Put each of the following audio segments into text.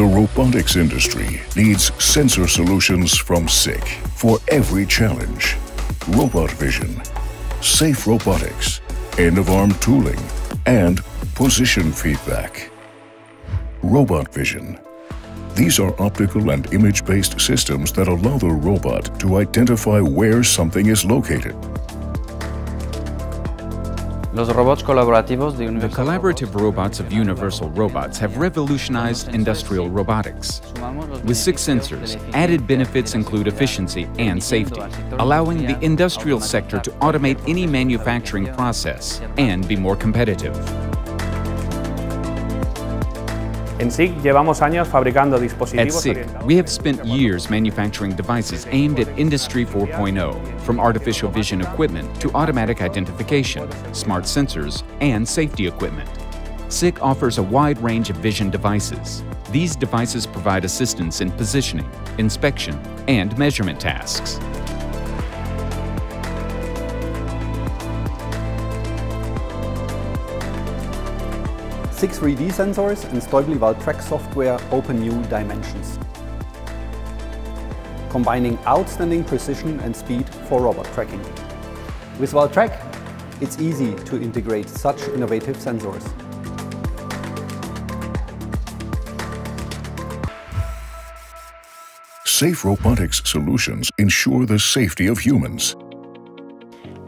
The robotics industry needs sensor solutions from SICK for every challenge. Robot vision, safe robotics, end-of-arm tooling, and position feedback. Robot vision. These are optical and image-based systems that allow the robot to identify where something is located. The collaborative robots of Universal Robots have revolutionized industrial robotics. With SICK sensors, added benefits include efficiency and safety, allowing the industrial sector to automate any manufacturing process and be more competitive. En llevamos años fabricando dispositivos At SICK, we have spent years manufacturing devices aimed at Industry 4.0, from artificial vision equipment to automatic identification, smart sensors, and safety equipment. SICK offers a wide range of vision devices. These devices provide assistance in positioning, inspection, and measurement tasks. SICK 3D sensors and Stäubli VALtrack software open new dimensions, combining outstanding precision and speed for robot tracking. With VALtrack, it's easy to integrate such innovative sensors. Safe robotics solutions ensure the safety of humans.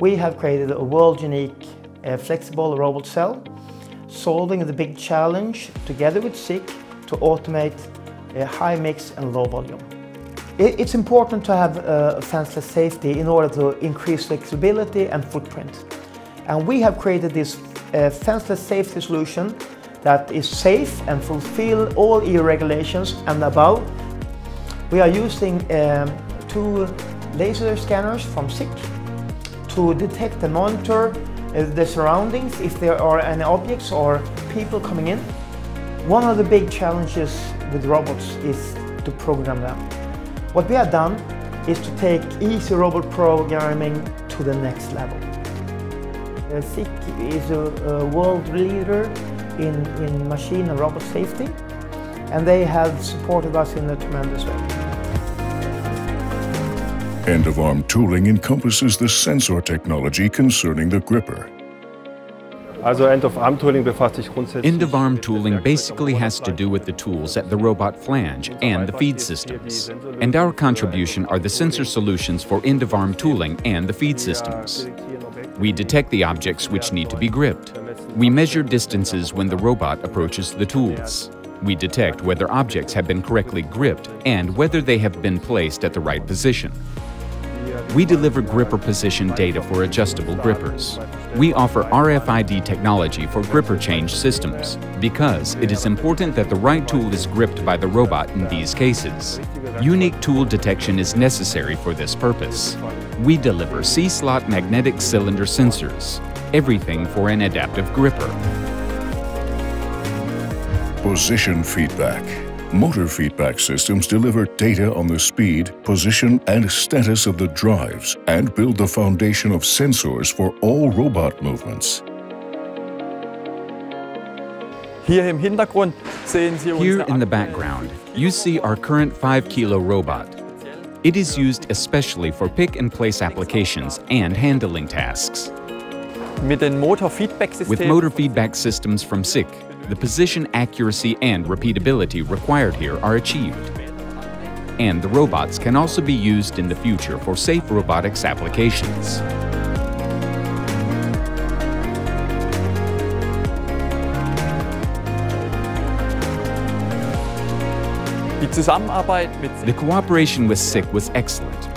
We have created a world-unique uh, flexible robot cell solving the big challenge together with SICK to automate a high mix and low volume. It's important to have uh, fenceless safety in order to increase flexibility and footprint. And we have created this uh, fenceless safety solution that is safe and fulfill all EU regulations and above. We are using um, two laser scanners from SICK to detect and monitor uh, the surroundings, if there are any objects or people coming in. One of the big challenges with robots is to program them. What we have done is to take easy robot programming to the next level. Uh, SICK is a, a, world leader in, in machine and robot safety and they have supported us in a tremendous way. End-of-arm tooling encompasses the sensor technology concerning the gripper. end-of-arm tooling basically has to do with the tools at the robot flange and the feed systems. And our contribution are the sensor solutions for end-of-arm tooling and the feed systems. We detect the objects which need to be gripped. We measure distances when the robot approaches the tools. We detect whether objects have been correctly gripped and whether they have been placed at the right position. We deliver gripper position data for adjustable grippers. We offer RFID technology for gripper change systems because it is important that the right tool is gripped by the robot in these cases. Unique tool detection is necessary for this purpose. We deliver C-slot magnetic cylinder sensors, everything for an adaptive gripper. Position feedback Motor feedback systems deliver data on the speed, position, and status of the drives and build the foundation of sensors for all robot movements. Here in the background, you see our current 5 kilo robot. It is used especially for pick and place applications and handling tasks. With motor feedback systems from SICK, the position accuracy and repeatability required here are achieved. And the robots can also be used in the future for safe robotics applications. The cooperation with SICK was excellent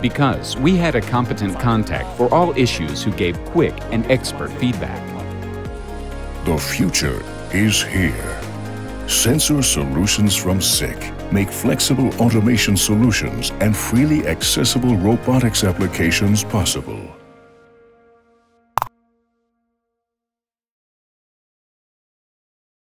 because we had a competent contact for all issues who gave quick and expert feedback. The future is here. Sensor solutions from SICK make flexible automation solutions and freely accessible robotics applications possible.